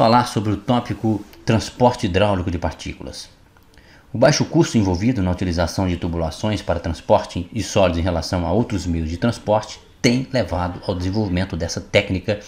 falar sobre o tópico transporte hidráulico de partículas. O baixo custo envolvido na utilização de tubulações para transporte de sólidos em relação a outros meios de transporte tem levado ao desenvolvimento dessa técnica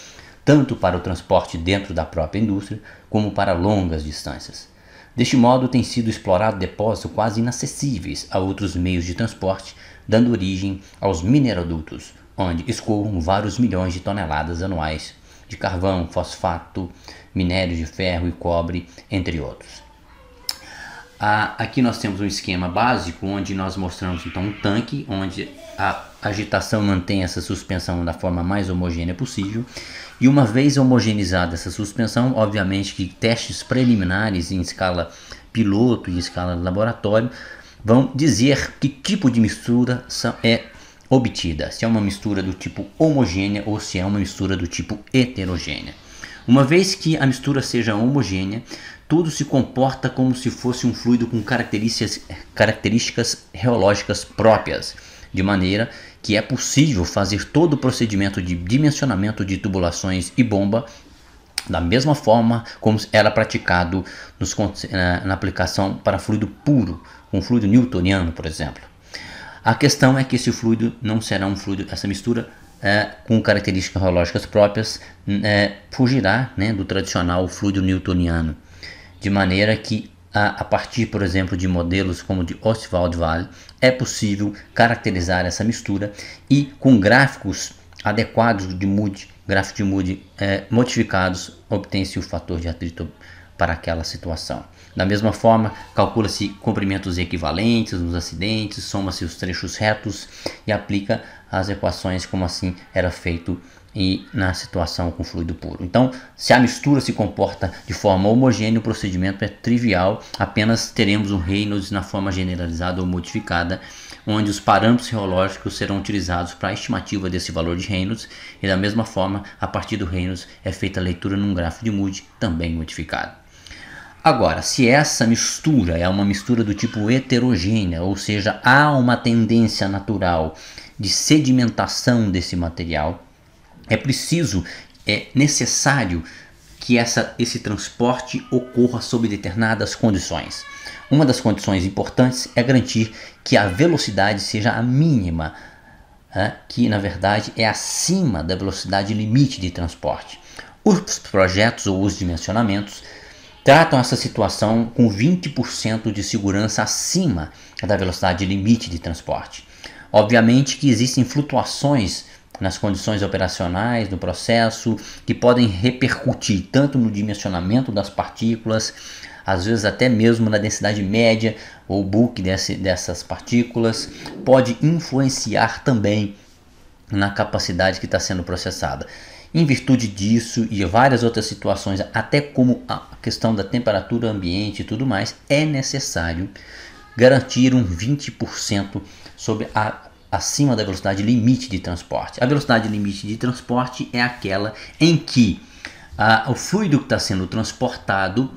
tanto para o transporte dentro da própria indústria como para longas distâncias. Deste modo, tem sido explorado depósitos quase inacessíveis a outros meios de transporte, dando origem aos minerodutos, onde escoam vários milhões de toneladas anuais de carvão, fosfato, minério de ferro e cobre, entre outros. Aqui nós temos um esquema básico onde nós mostramos então um tanque onde a agitação mantém essa suspensão da forma mais homogênea possível e uma vez homogeneizada essa suspensão, obviamente que testes preliminares em escala piloto e escala laboratório vão dizer que tipo de mistura é obtida, se é uma mistura do tipo homogênea ou se é uma mistura do tipo heterogênea. Uma vez que a mistura seja homogênea, tudo se comporta como se fosse um fluido com características, características reológicas próprias, de maneira que é possível fazer todo o procedimento de dimensionamento de tubulações e bomba da mesma forma como era praticado nos, na aplicação para fluido puro, com fluido newtoniano, por exemplo. A questão é que esse fluido não será um fluido, essa mistura é, com características geológicas próprias é, fugirá né, do tradicional fluido newtoniano, de maneira que a, a partir, por exemplo, de modelos como de Ostwald Valley, é possível caracterizar essa mistura e com gráficos adequados de Moody, gráficos de Moody é, modificados, obtém-se o fator de atrito para aquela situação. Da mesma forma, calcula-se comprimentos equivalentes nos acidentes, soma-se os trechos retos e aplica as equações como assim era feito e na situação com fluido puro. Então, se a mistura se comporta de forma homogênea, o procedimento é trivial, apenas teremos um Reynolds na forma generalizada ou modificada, onde os parâmetros reológicos serão utilizados para a estimativa desse valor de Reynolds, e da mesma forma, a partir do Reynolds é feita a leitura num gráfico de Moody também modificado. Agora, se essa mistura é uma mistura do tipo heterogênea, ou seja, há uma tendência natural de sedimentação desse material, é preciso, é necessário que essa, esse transporte ocorra sob determinadas condições. Uma das condições importantes é garantir que a velocidade seja a mínima, é, que na verdade é acima da velocidade limite de transporte. Os projetos ou os dimensionamentos tratam essa situação com 20% de segurança acima da velocidade limite de transporte. Obviamente que existem flutuações nas condições operacionais do processo que podem repercutir tanto no dimensionamento das partículas, às vezes até mesmo na densidade média ou bulk desse, dessas partículas, pode influenciar também na capacidade que está sendo processada. Em virtude disso e várias outras situações, até como a questão da temperatura ambiente e tudo mais, é necessário garantir um 20% sobre a, acima da velocidade limite de transporte. A velocidade limite de transporte é aquela em que o fluido que está sendo transportado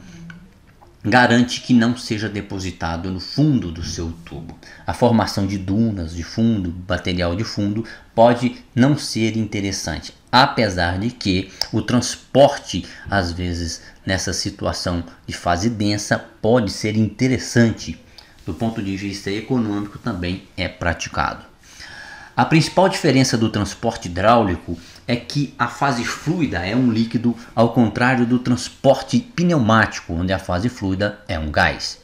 garante que não seja depositado no fundo do seu tubo. A formação de dunas de fundo, material de fundo, pode não ser interessante, apesar de que o transporte, às vezes, nessa situação de fase densa, pode ser interessante. Do ponto de vista econômico, também é praticado. A principal diferença do transporte hidráulico é que a fase fluida é um líquido, ao contrário do transporte pneumático, onde a fase fluida é um gás.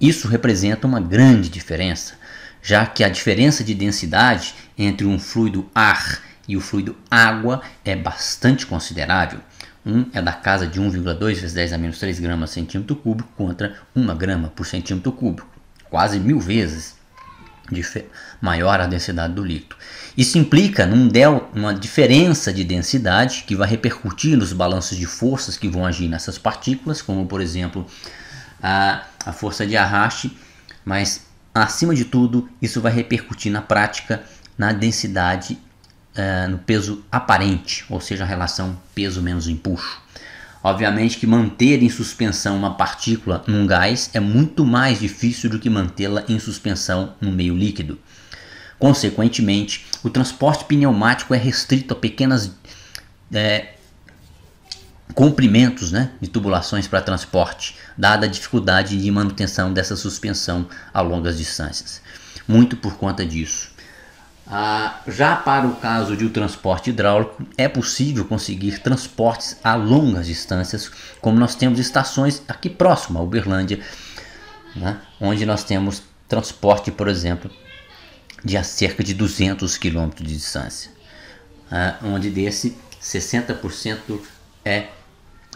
Isso representa uma grande diferença, já que a diferença de densidade entre um fluido ar e o fluido água é bastante considerável. Um é da casa de 1,2 vezes 10 a menos 3 gramas centímetro cúbico contra 1 grama por centímetro cúbico, quase mil vezes maior a densidade do líquido. Isso implica num del, uma diferença de densidade que vai repercutir nos balanços de forças que vão agir nessas partículas, como por exemplo a, a força de arraste, mas acima de tudo isso vai repercutir na prática na densidade, uh, no peso aparente, ou seja, a relação peso menos empuxo. Obviamente que manter em suspensão uma partícula num gás é muito mais difícil do que mantê-la em suspensão no meio líquido. Consequentemente, o transporte pneumático é restrito a pequenas é, comprimentos né, de tubulações para transporte, dada a dificuldade de manutenção dessa suspensão a longas distâncias. Muito por conta disso. Ah, já para o caso de o transporte hidráulico, é possível conseguir transportes a longas distâncias, como nós temos estações aqui próximo a Uberlândia, né, onde nós temos transporte, por exemplo, de a cerca de 200 km de distância, ah, onde desse 60% é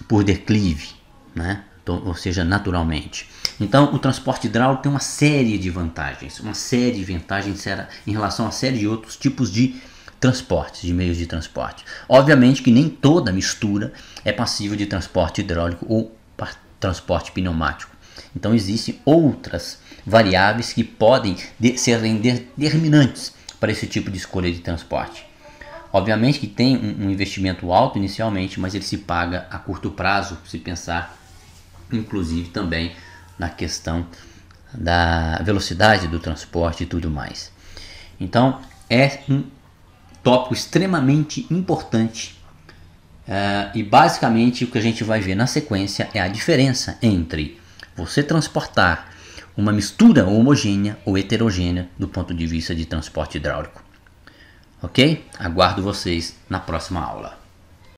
por declive, né? Então, ou seja, naturalmente. Então, o transporte hidráulico tem uma série de vantagens, uma série de vantagens em relação a série de outros tipos de transportes, de meios de transporte. Obviamente que nem toda mistura é passível de transporte hidráulico ou transporte pneumático. Então, existem outras variáveis que podem de serem determinantes para esse tipo de escolha de transporte. Obviamente que tem um investimento alto inicialmente, mas ele se paga a curto prazo, se pensar inclusive também na questão da velocidade do transporte e tudo mais. Então é um tópico extremamente importante uh, e basicamente o que a gente vai ver na sequência é a diferença entre você transportar uma mistura homogênea ou heterogênea do ponto de vista de transporte hidráulico. Ok? Aguardo vocês na próxima aula.